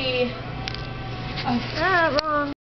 see. Ah, wrong.